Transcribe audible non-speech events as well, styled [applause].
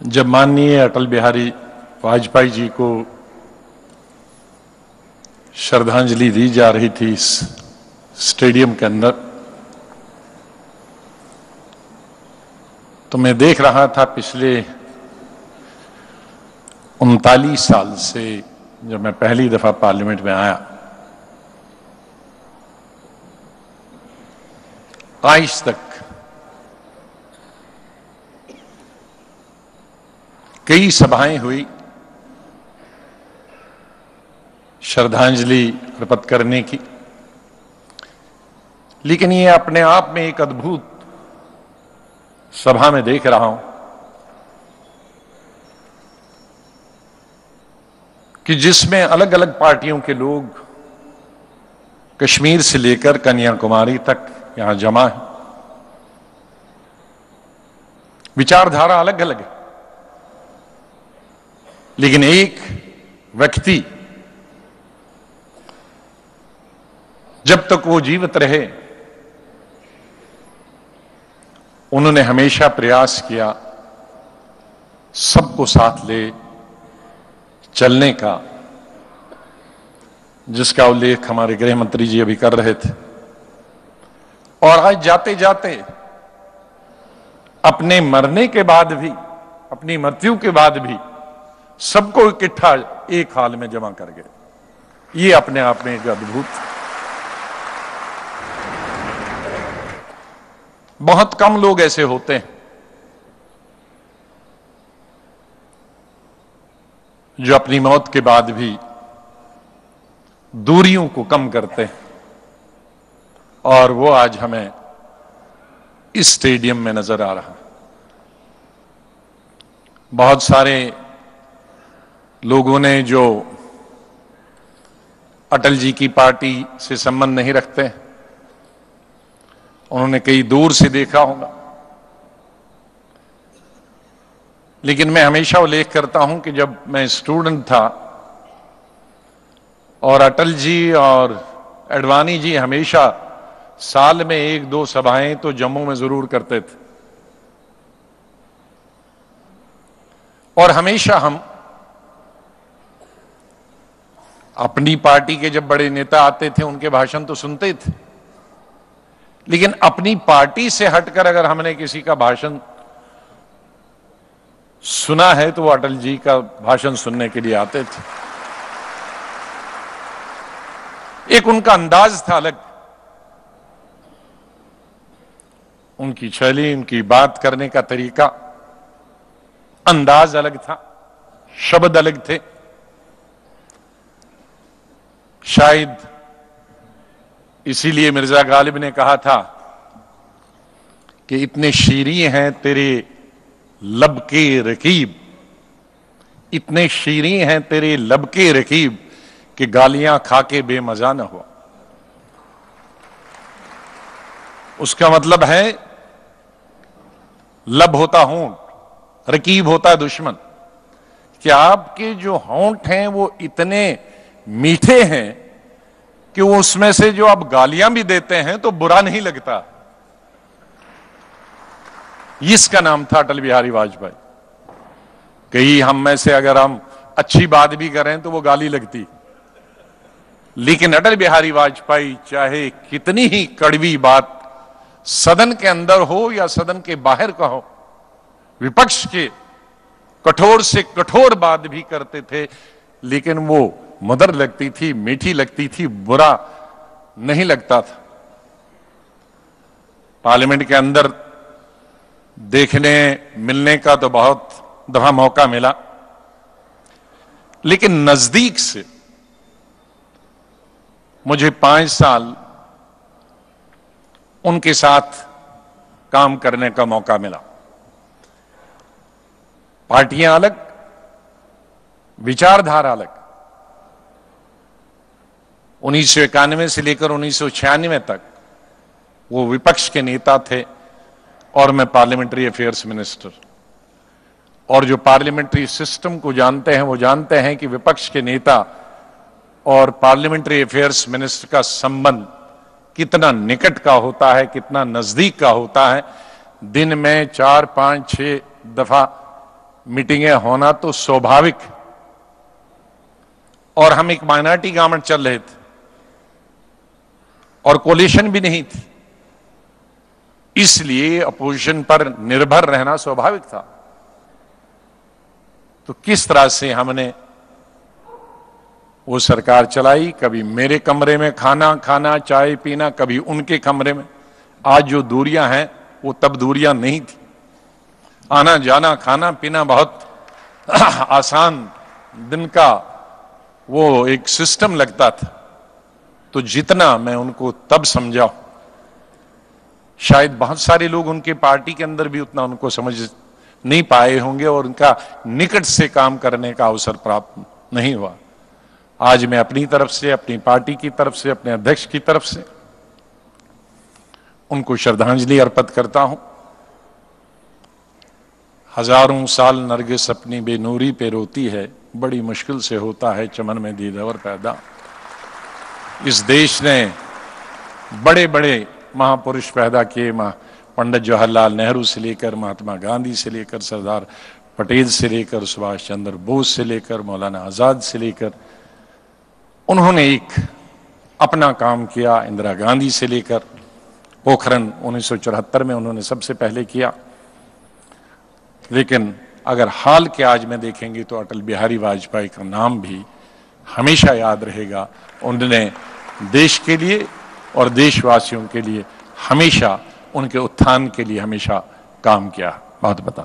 जब माननीय अटल बिहारी वाजपेयी जी को श्रद्धांजलि दी जा रही थी इस स्टेडियम के अंदर तो मैं देख रहा था पिछले उनतालीस साल से जब मैं पहली दफ़ा पार्लियामेंट में आया आज तक। कई सभाएँ हुई। श्रद्धांजलि अर्पित करने की। लेकिन ये अपने आप में एक अद्भुत सभा में देख रहा हूँ कि जिसमें अलग अलग पार्टियों के लोग कश्मीर से लेकर कन्याकुमारी तक यहाँ जमा है। विचारधारा अलग अलग है। लेकिन एक व्यक्ति जब तक वो जीवित रहे, उन्होंने हमेशा प्रयास किया सबको साथ ले चलने का, जिसका उल्लेख हमारे गृह मंत्री जी अभी कर रहे थे। और आज जाते जाते, अपने मरने के बाद भी, अपनी मृत्यु के बाद भी, सबको इकट्ठा एक हाल में जमा कर गए। ये अपने आप में एक अद्भुत। बहुत कम लोग ऐसे होते हैं, जो अपनी मौत के बाद भी दूरियों को कम करते हैं। और वो आज हमें इस स्टेडियम में नज़र आ रहा बहुत सारे लोगों ने जो अटल जी की पार्टी से संबंध नहीं रखते, उन्होंने कई दूर से देखा होगा। लेकिन मैं हमेशा उल्लेख करता हूँ कि जब मैं स्टूडेंट था और अटल जी और एडवाणी जी हमेशा साल में एक दो सभाएँ तो जम्मू में ज़रूर करते थे। और हमेशा हम अपनी पार्टी के जब बड़े नेता आते थे, उनके भाषण तो सुनते थे। लेकिन अपनी पार्टी से हटकर अगर हमने किसी का भाषण सुना है तो वो अटल जी का भाषण सुनने के लिए आते थे। एक उनका अंदाज था अलग। उनकी शैली, उनकी बात करने का तरीका अंदाज अलग था, शब्द अलग थे। शायद इसीलिए मिर्ज़ा गालिब ने कहा था कि इतने शीरी हैं तेरे लब के रकीब, इतने शीरी हैं तेरे लब के रकीब कि गालियाँ खा के बेमजा न हो उसका मतलब है लब होता होंठ, रकीब होता दुश्मन। कि आपके जो होंठ हैं वो इतने मीठे हैं कि उसमें से जो आप गालियाँ भी देते हैं तो बुरा नहीं लगता। इसका नाम था अटल बिहारी वाजपेयी। कहीं हम में से अगर हम अच्छी बात भी करें तो वो गाली लगती। लेकिन अटल बिहारी वाजपेयी चाहे कितनी ही कड़वी बात सदन के अंदर हो या सदन के बाहर का हो, विपक्ष के कठोर से कठोर बात भी करते थे, लेकिन वो मदर लगती थी, मीठी लगती थी, बुरा नहीं लगता था। पार्लियामेंट के अंदर देखने, मिलने का तो बहुत दफ़ा मौका मिला, लेकिन नज़दीक से मुझे पाँच साल उनके साथ काम करने का मौका मिला। पार्टियाँ अलग, विचारधारा अलग। उन्नीस सौ इक्यानवे से लेकर उन्नीस सौ छियानवे तक वो विपक्ष के नेता थे और मैं पार्लियामेंट्री अफेयर्स मिनिस्टर। और जो पार्लियामेंट्री सिस्टम को जानते हैं, वो जानते हैं कि विपक्ष के नेता और पार्लियामेंट्री अफेयर्स मिनिस्टर का संबंध कितना निकट का होता है, कितना नज़दीक का होता है। दिन में चार, पाँच, छह दफ़ा मीटिंगें होना तो स्वाभाविक और हम एक माइनॉरिटी गवर्नमेंट चल रहे थे। और कोलिशन भी नहीं थी। इसलिए अपोजिशन पर निर्भर रहना स्वाभाविक था। तो किस तरह से हमने वो सरकार चलाई, कभी मेरे कमरे में खाना खाना, चाय पीना, कभी उनके कमरे में। आज जो दूरियाँ हैं, वो तब दूरियाँ नहीं थी। आना, जाना, खाना, पीना बहुत [clears throat] आसान दिन का वो एक सिस्टम लगता था। तो जितना मैं उनको तब समझा, शायद बहुत सारे लोग उनके पार्टी के अंदर भी उतना उनको समझ नहीं पाए होंगे और उनका निकट से काम करने का अवसर प्राप्त नहीं हुआ। आज मैं अपनी तरफ़ से, अपनी पार्टी की तरफ़ से, अपने अध्यक्ष की तरफ़ से उनको श्रद्धांजलि अर्पित करता हूँ। हज़ारों साल नरगिस अपनी बेनूरी पे रोती है, बड़ी मुश्किल से होता है चमन में दीदवर पैदा। इस देश ने बड़े बड़े महापुरुष पैदा किए पंडित जवाहरलाल नेहरू से लेकर, महात्मा गांधी से लेकर, सरदार पटेल से लेकर, सुभाष चंद्र बोस से लेकर, मौलाना आज़ाद से लेकर उन्होंने एक अपना काम किया इंदिरा गांधी से लेकर पोखरन उन्नीस में उन्होंने सबसे पहले किया। लेकिन अगर हाल के आज में देखेंगे तो अटल बिहारी वाजपेयी का नाम भी हमेशा याद रहेगा। उन्होंने देश के लिए और देशवासियों के लिए हमेशा, उनके उत्थान के लिए हमेशा काम किया। बहुत बता